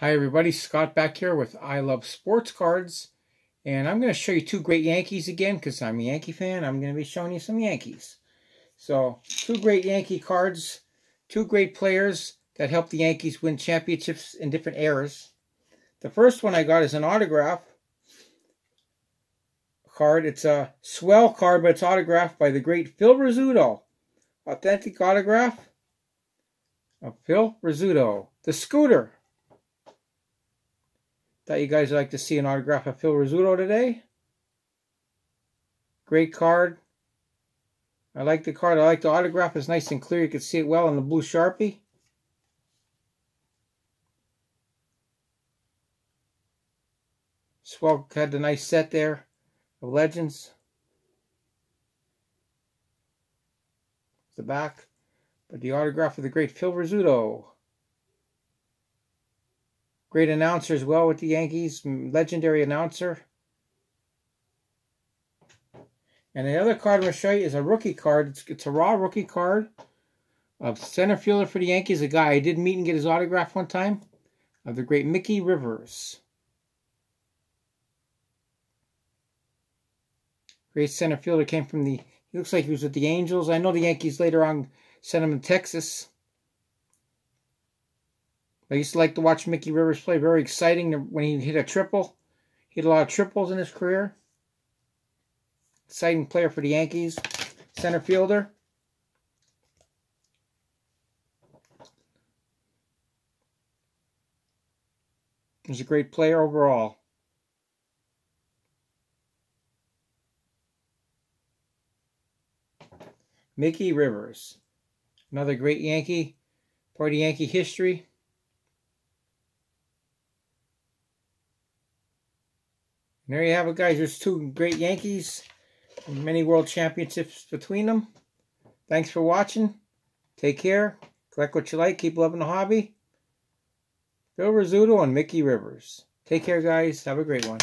Hi everybody, Scott back here with I Love Sports Cards. And I'm going to show you two great Yankees again because I'm a Yankee fan. I'm going to be showing you some Yankees. So, two great Yankee cards, two great players that helped the Yankees win championships in different eras. The first one I got is an autograph card. It's a swell card, but it's autographed by the great Phil Rizzuto. Authentic autograph of Phil Rizzuto. The Scooter. Thought you guys would like to see an autograph of Phil Rizzuto today. Great card. I like the card. I like the autograph. It's nice and clear. You can see it well in the blue Sharpie. Swell had a nice set there of legends. The back. But the autograph of the great Phil Rizzuto. Great announcer as well with the Yankees, legendary announcer. And the other card I'm going to show you is a rookie card. It's, it's a raw rookie card of center fielder for the Yankees, a guy I did meet and get his autograph one time, of the great Mickey Rivers. Great center fielder, came from the, he looks like he was with the Angels. I know the Yankees later on sent him to Texas. I used to like to watch Mickey Rivers play. Very exciting when he hit a triple. He had a lot of triples in his career. Exciting player for the Yankees. Center fielder. He's a great player overall. Mickey Rivers. Another great Yankee. Part of Yankee history. There you have it, guys. There's two great Yankees. Many world championships between them. Thanks for watching. Take care. Collect what you like. Keep loving the hobby. Phil Rizzuto and Mickey Rivers. Take care, guys. Have a great one.